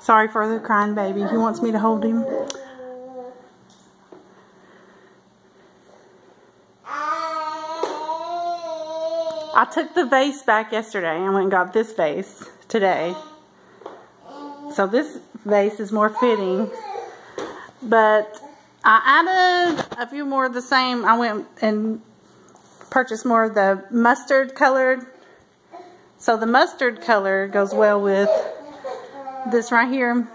Sorry for the crying baby. He wants me to hold him. I took the vase back yesterday and went and got this vase today. So this vase is more fitting. But I added a few more of the same. I went and purchased more of the mustard colored. So the mustard color goes well with this right here.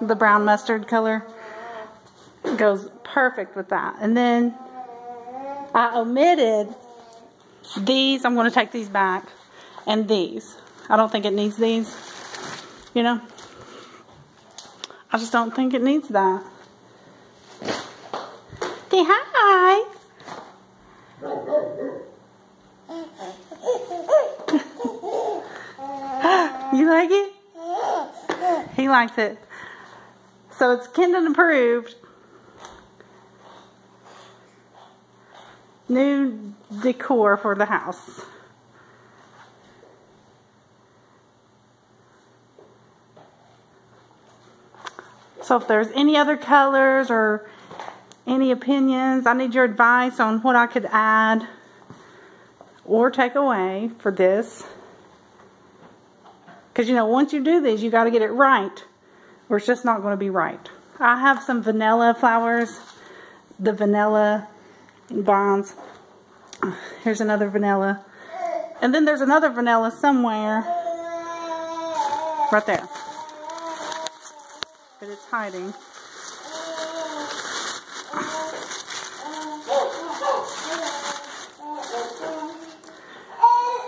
The brown mustard color goes perfect with that. And then I omitted these. I'm going to take these back. And these. I don't think it needs these. You know? I just don't think it needs that. Say hi. you like it? He likes it. So it's Kendon approved. New decor for the house. So if there's any other colors or any opinions, I need your advice on what I could add or take away for this. Because, you know, once you do these, you got to get it right, or it's just not going to be right. I have some vanilla flowers, the vanilla vines. Here's another vanilla. And then there's another vanilla somewhere. Right there. But it's hiding.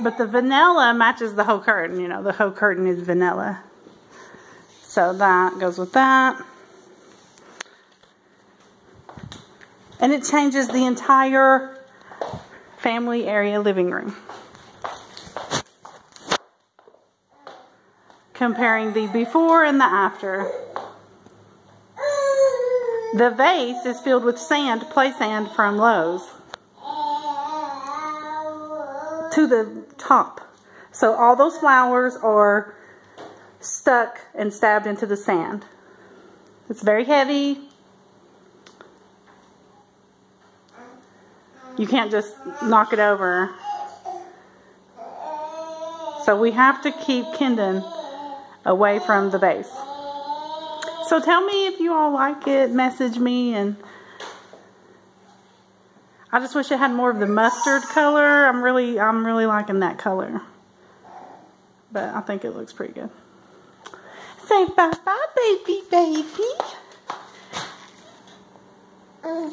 But the vanilla matches the whole curtain. You know, the whole curtain is vanilla. So that goes with that. And it changes the entire family area living room. Comparing the before and the after. The vase is filled with sand, play sand from Lowe's to the top. So all those flowers are stuck and stabbed into the sand. It's very heavy. You can't just knock it over. So we have to keep Kendon away from the vase. So tell me if you all like it. Message me and I just wish it had more of the mustard color. I'm really, I'm really liking that color. But I think it looks pretty good. Say bye-bye, baby, baby. Uh.